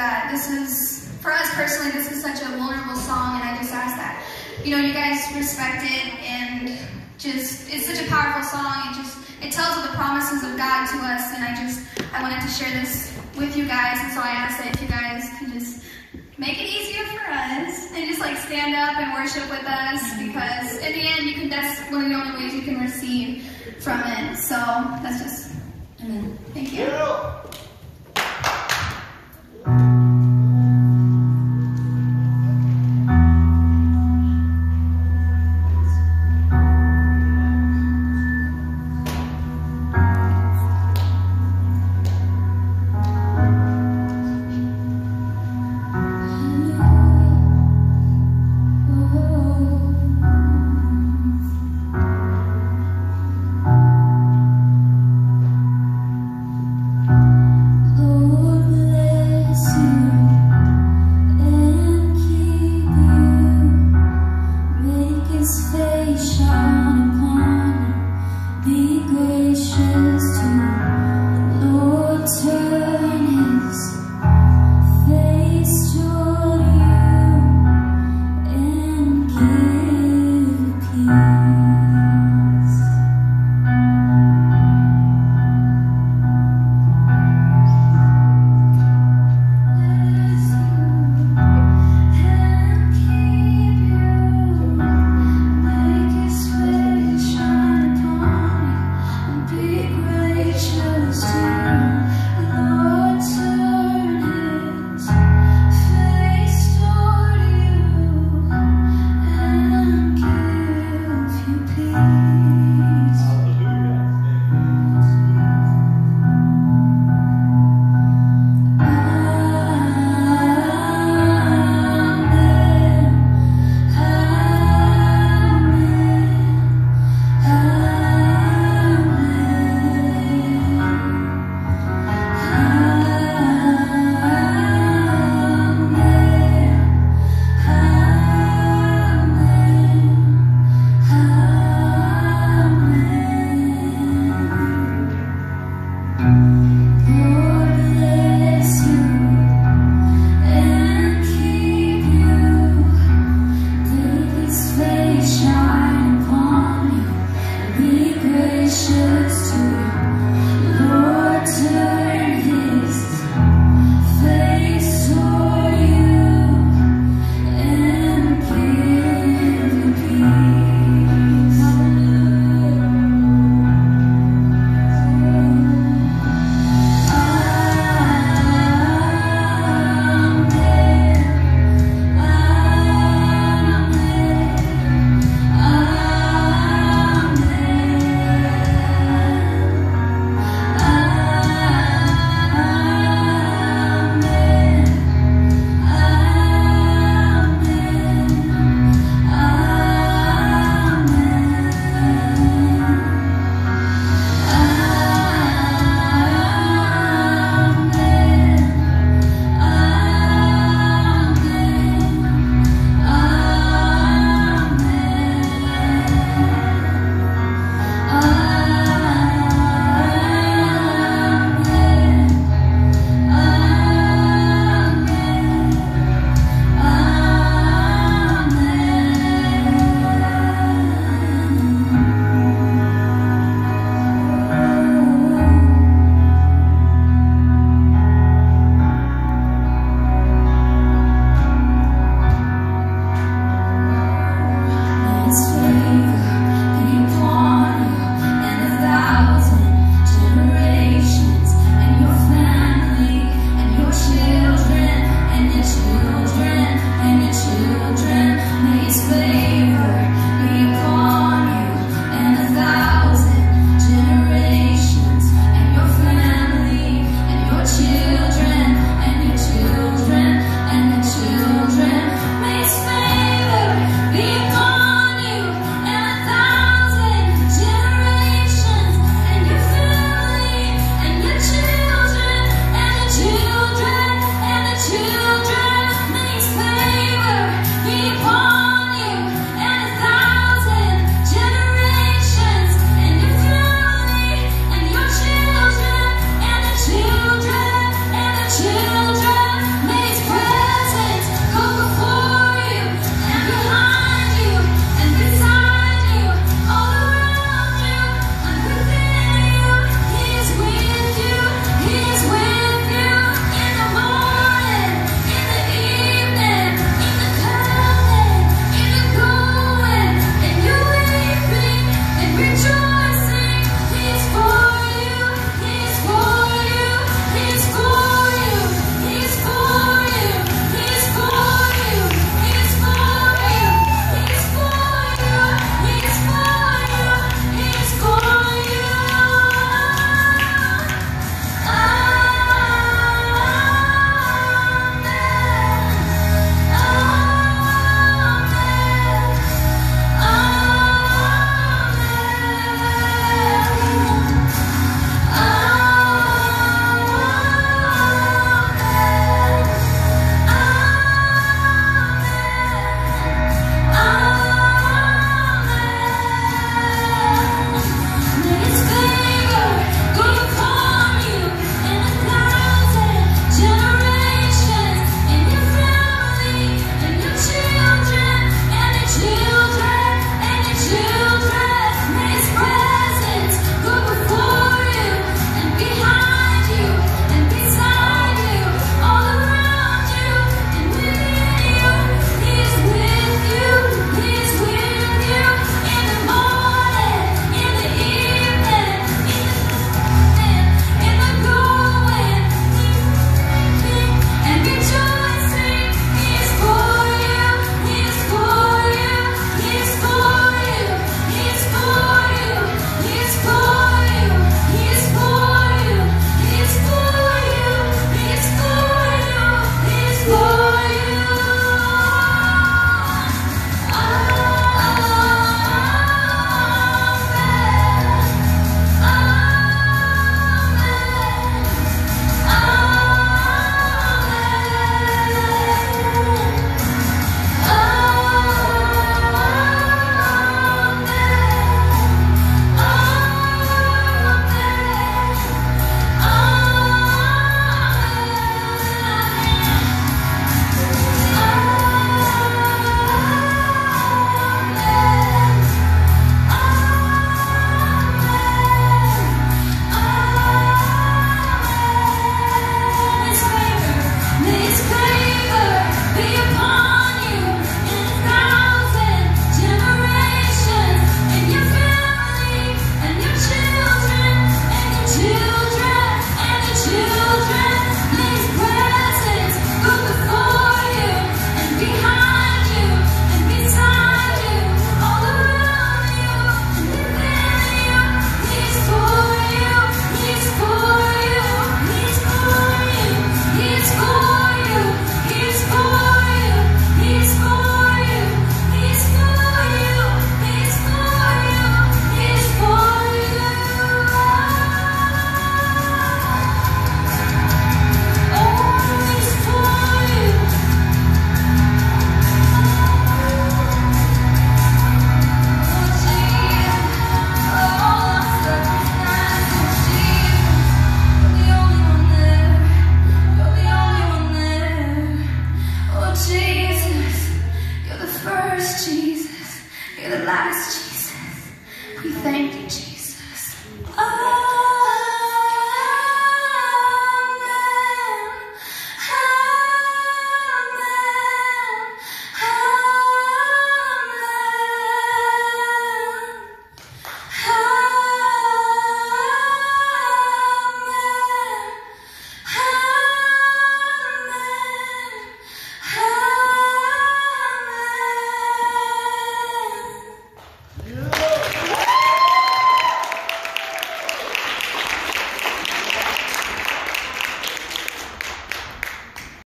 that this is, for us personally, this is such a vulnerable song, and I just ask that, you know, you guys respect it, and just, it's such a powerful song, it just, it tells of the promises of God to us, and I just, I wanted to share this with you guys, and so I ask that if you guys can just make it easier for us, and just like stand up and worship with us, because in the end, you can, that's one of the only ways you can receive from it, so that's just, Amen. thank you.